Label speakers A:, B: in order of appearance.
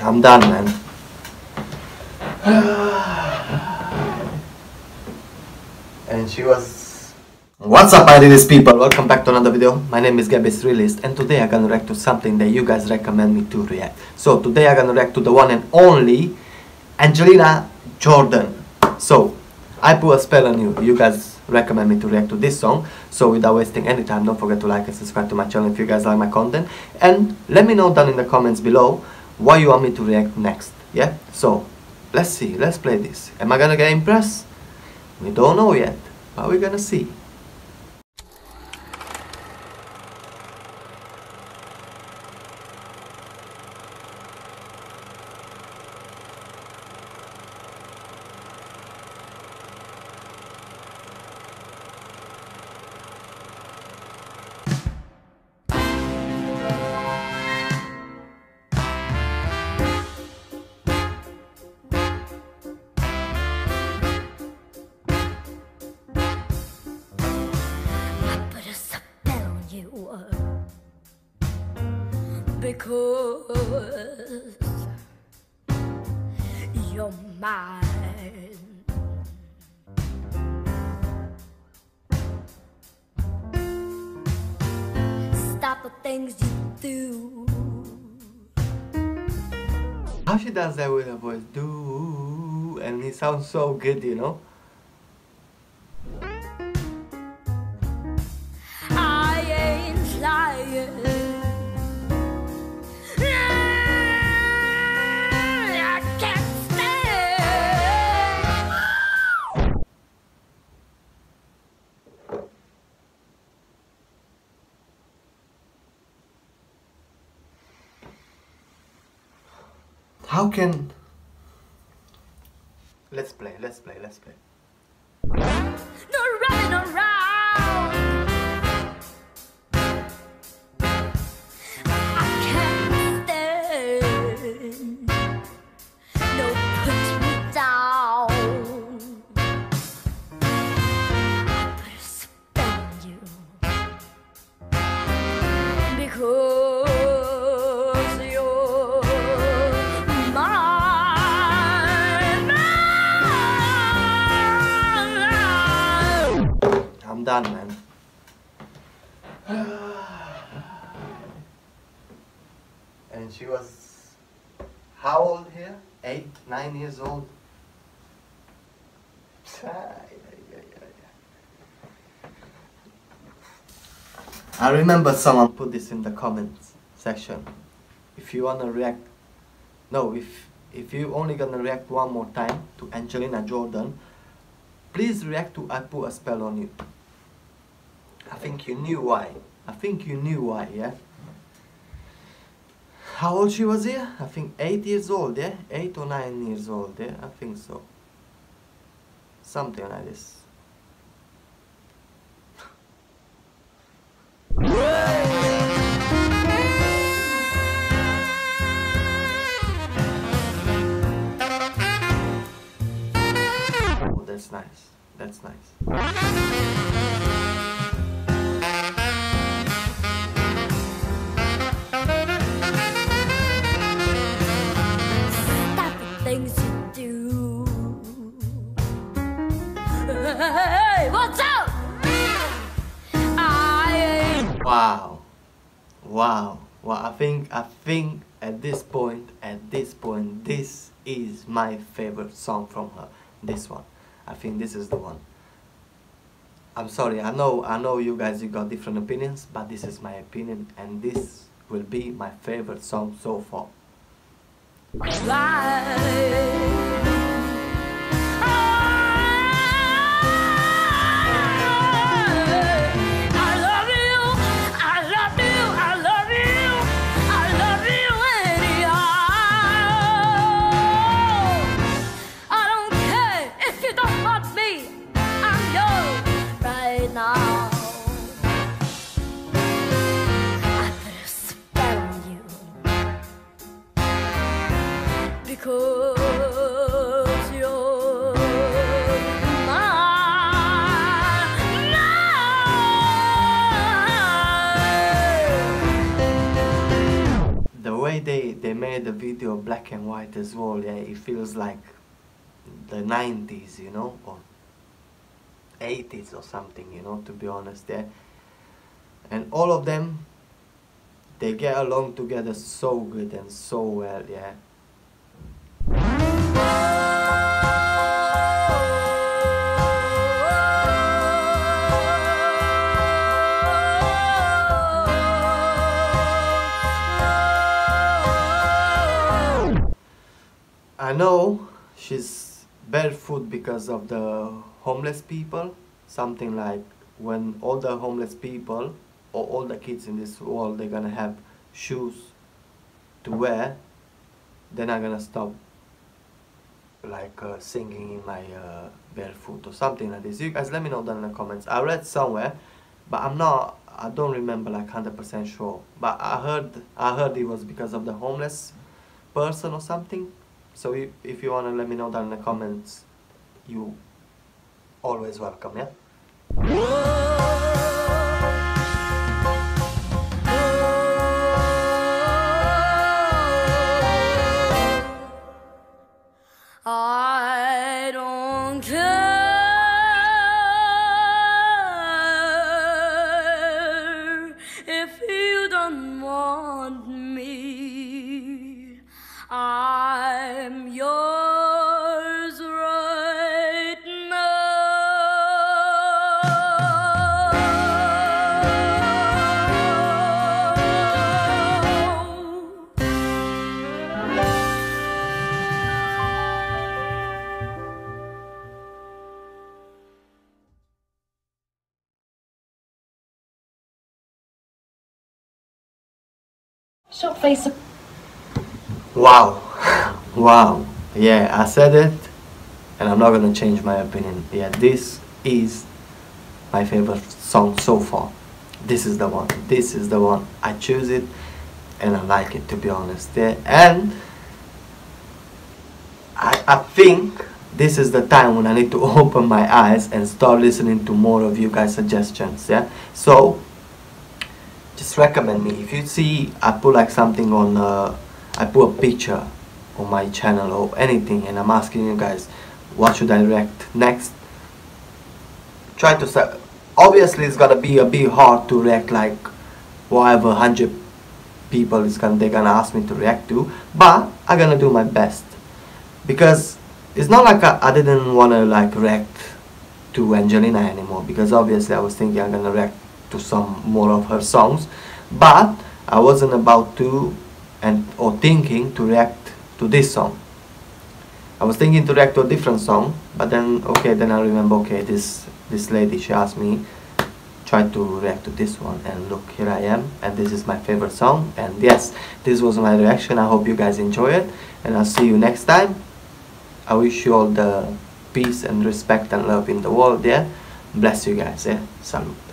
A: I'm done, man. and she was. What's up, Realist people? Welcome back to another video. My name is Gabi S Realist, and today I'm gonna react to something that you guys recommend me to react. So today I'm gonna react to the one and only Angelina Jordan. So I put a spell on you. You guys recommend me to react to this song. So without wasting any time, don't forget to like and subscribe to my channel if you guys like my content. And let me know down in the comments below what you want me to react next. Yeah? So let's see. Let's play this. Am I gonna get impressed? We don't know yet, but we're gonna see.
B: Because you're mine. Stop the things you do.
A: How she does that with her voice, do, and it sounds so good, you know. How can? Let's play. Let's play. Let's play. Done, man. and she was how old here? Eight, nine years old. I remember someone put this in the comments section. If you wanna react, no, if if you only gonna react one more time to Angelina Jordan, please react to I Put a Spell on You. I think you knew why. I think you knew why, yeah? How old she was here? I think 8 years old, yeah? 8 or 9 years old, yeah? I think so. Something like this. Oh, that's nice. That's nice. Wow. Wow. Well, I think I think at this point, at this point, this is my favorite song from her. This one. I think this is the one. I'm sorry. I know I know you guys you got different opinions, but this is my opinion and this will be my favorite song so far.
B: Now.
A: They they made the video black and white as well yeah it feels like the 90s you know or 80s or something you know to be honest yeah. And all of them they get along together so good and so well yeah I know she's barefoot because of the homeless people. Something like when all the homeless people or all the kids in this world they're gonna have shoes to wear, they're not gonna stop like uh, singing in my uh, barefoot or something like this. You guys let me know down in the comments. I read somewhere, but I'm not. I don't remember like hundred percent sure. But I heard I heard it was because of the homeless person or something. So if, if you wanna let me know down in the comments, you always welcome, yeah?
B: I don't care
C: Face.
A: Wow. wow. Yeah, I said it and I'm not gonna change my opinion. Yeah, this is my favorite song so far. This is the one. This is the one. I choose it and I like it to be honest. Yeah. And I, I think this is the time when I need to open my eyes and start listening to more of you guys' suggestions. Yeah. So just recommend me. If you see I put like something on uh, I put a picture on my channel or anything and I'm asking you guys what should I react next? Try to obviously it's gonna be a bit hard to react like whatever hundred people is gonna they're gonna ask me to react to but I'm gonna do my best. Because it's not like I, I didn't wanna like react to Angelina anymore because obviously I was thinking I'm gonna react to some more of her songs but I wasn't about to and or thinking to react to this song. I was thinking to react to a different song but then okay then I remember okay this this lady she asked me try to react to this one and look here I am and this is my favorite song and yes this was my reaction. I hope you guys enjoy it and I'll see you next time. I wish you all the peace and respect and love in the world yeah? Bless you guys yeah? Salute